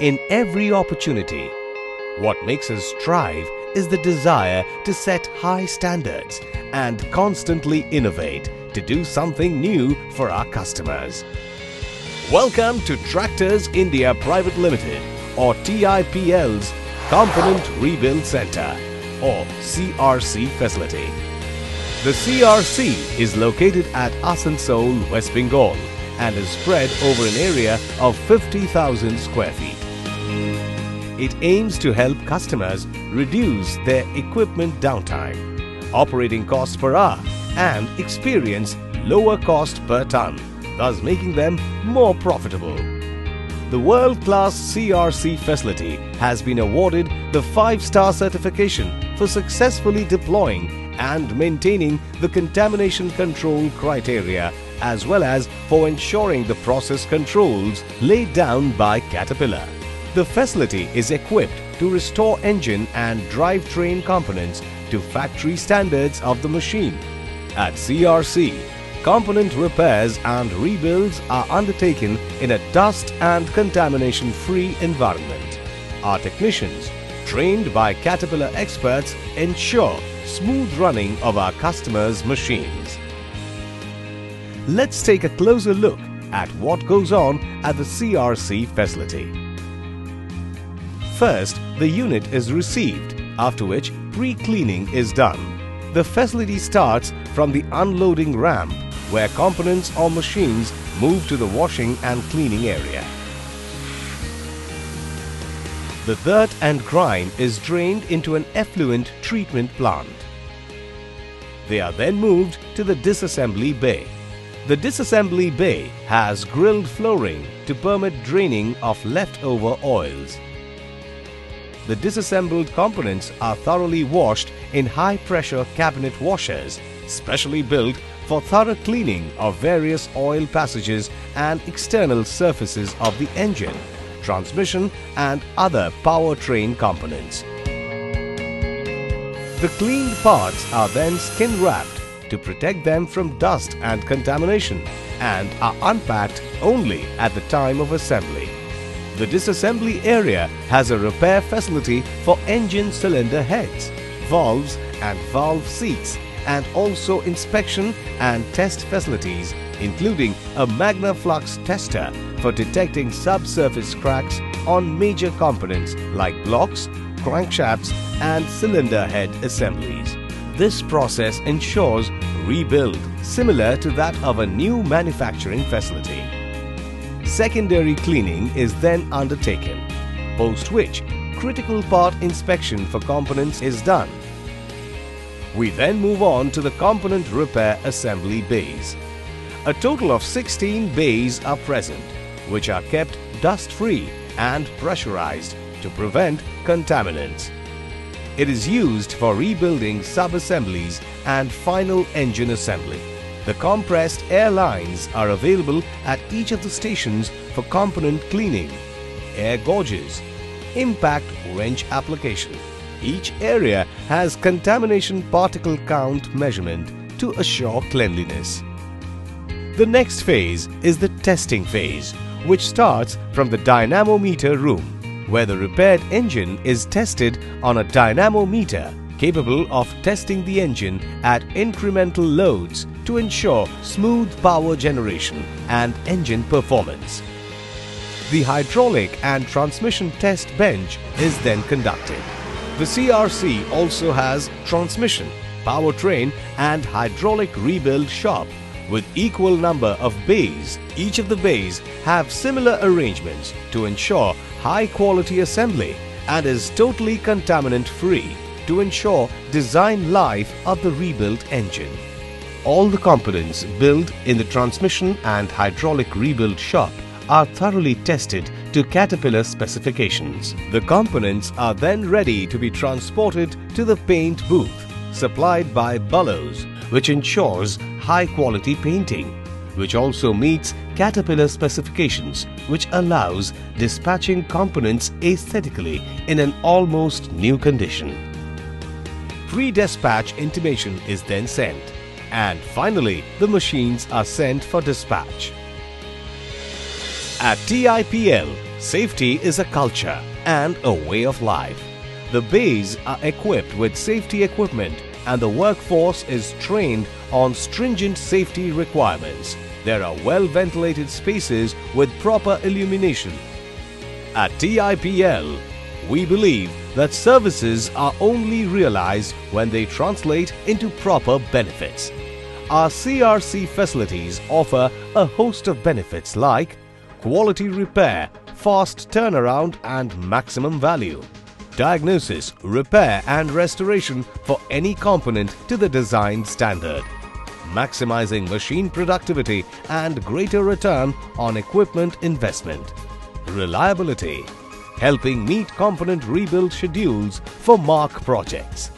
in every opportunity. What makes us strive is the desire to set high standards and constantly innovate to do something new for our customers. Welcome to Tractors India Private Limited or TIPL's Component Rebuild Center or CRC facility. The CRC is located at Asansol, West Bengal and is spread over an area of 50,000 square feet. It aims to help customers reduce their equipment downtime, operating costs per hour and experience lower cost per ton, thus making them more profitable. The world-class CRC facility has been awarded the 5-star certification for successfully deploying and maintaining the contamination control criteria as well as for ensuring the process controls laid down by Caterpillar. The facility is equipped to restore engine and drivetrain components to factory standards of the machine. At CRC, component repairs and rebuilds are undertaken in a dust and contamination-free environment. Our technicians, trained by Caterpillar experts, ensure smooth running of our customers' machines. Let's take a closer look at what goes on at the CRC facility. First, the unit is received, after which pre-cleaning is done. The facility starts from the unloading ramp where components or machines move to the washing and cleaning area. The dirt and grime is drained into an effluent treatment plant. They are then moved to the disassembly bay. The disassembly bay has grilled flooring to permit draining of leftover oils. The disassembled components are thoroughly washed in high-pressure cabinet washers, specially built for thorough cleaning of various oil passages and external surfaces of the engine, transmission and other powertrain components. The cleaned parts are then skin wrapped to protect them from dust and contamination and are unpacked only at the time of assembly. The disassembly area has a repair facility for engine cylinder heads, valves and valve seats and also inspection and test facilities including a MagnaFlux tester for detecting subsurface cracks on major components like blocks, crankshafts and cylinder head assemblies. This process ensures rebuild similar to that of a new manufacturing facility. Secondary cleaning is then undertaken, post which critical part inspection for components is done. We then move on to the component repair assembly bays. A total of 16 bays are present, which are kept dust-free and pressurized to prevent contaminants. It is used for rebuilding sub-assemblies and final engine assembly. The compressed air lines are available at each of the stations for component cleaning, air gauges, impact wrench application. Each area has contamination particle count measurement to assure cleanliness. The next phase is the testing phase, which starts from the dynamometer room where the repaired engine is tested on a dynamometer capable of testing the engine at incremental loads to ensure smooth power generation and engine performance. The hydraulic and transmission test bench is then conducted. The CRC also has transmission, powertrain and hydraulic rebuild shop with equal number of bays. Each of the bays have similar arrangements to ensure high quality assembly and is totally contaminant free to ensure design life of the rebuilt engine. All the components built in the transmission and hydraulic rebuild shop are thoroughly tested to Caterpillar specifications. The components are then ready to be transported to the paint booth supplied by Bellows, which ensures high quality painting which also meets Caterpillar specifications which allows dispatching components aesthetically in an almost new condition. Pre-dispatch intimation is then sent and finally the machines are sent for dispatch. At TIPL, Safety is a culture and a way of life. The bays are equipped with safety equipment and the workforce is trained on stringent safety requirements. There are well ventilated spaces with proper illumination. At TIPL, we believe that services are only realized when they translate into proper benefits. Our CRC facilities offer a host of benefits like quality repair, fast turnaround and maximum value. Diagnosis, repair and restoration for any component to the design standard. Maximizing machine productivity and greater return on equipment investment. Reliability, helping meet component rebuild schedules for MARC projects.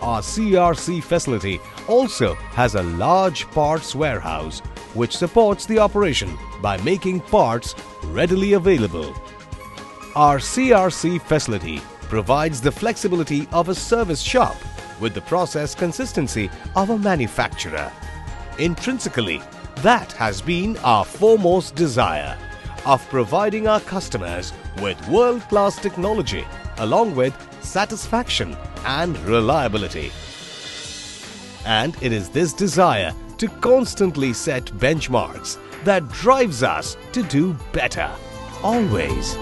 Our CRC facility also has a large parts warehouse which supports the operation by making parts readily available. Our CRC facility provides the flexibility of a service shop with the process consistency of a manufacturer. Intrinsically, that has been our foremost desire of providing our customers with world-class technology along with satisfaction and reliability. And it is this desire to constantly set benchmarks that drives us to do better. Always.